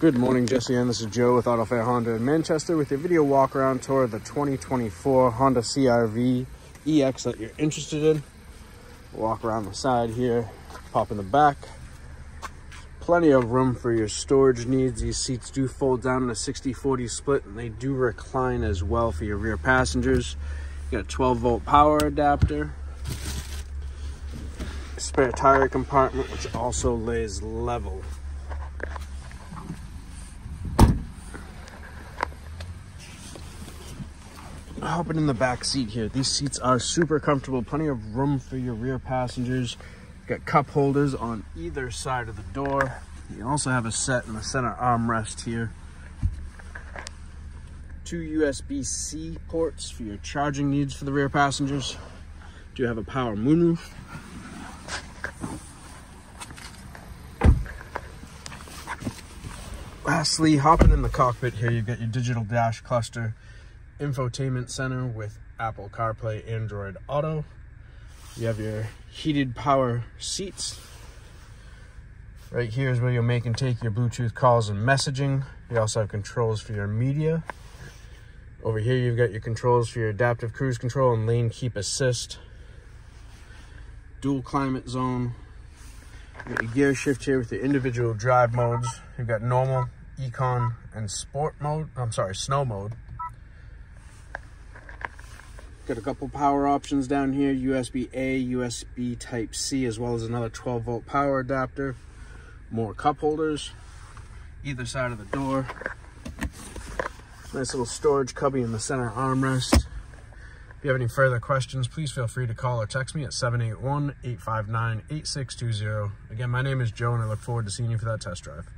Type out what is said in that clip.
Good morning, Jesse, and this is Joe with Auto Fair Honda in Manchester with your video walk around tour of the 2024 Honda CRV EX that you're interested in. Walk around the side here, pop in the back. Plenty of room for your storage needs. These seats do fold down in a 60-40 split and they do recline as well for your rear passengers. You got a 12 volt power adapter. Spare tire compartment, which also lays level. Hopping in the back seat here. These seats are super comfortable, plenty of room for your rear passengers. Got cup holders on either side of the door. You also have a set in the center armrest here. Two USB-C ports for your charging needs for the rear passengers. Do you have a power moonroof. Lastly, hopping in the cockpit here, you've got your digital dash cluster, infotainment center with Apple CarPlay, Android Auto. You have your heated power seats. Right here is where you'll make and take your Bluetooth calls and messaging. You also have controls for your media. Over here, you've got your controls for your adaptive cruise control and lane keep assist. Dual climate zone. You got your gear shift here with the individual drive modes. You've got normal, econ, and sport mode. I'm sorry, snow mode. Got a couple power options down here, USB-A, USB Type-C, as well as another 12 volt power adapter. More cup holders, either side of the door. Nice little storage cubby in the center armrest. If you have any further questions, please feel free to call or text me at 781-859-8620. Again, my name is Joe, and I look forward to seeing you for that test drive.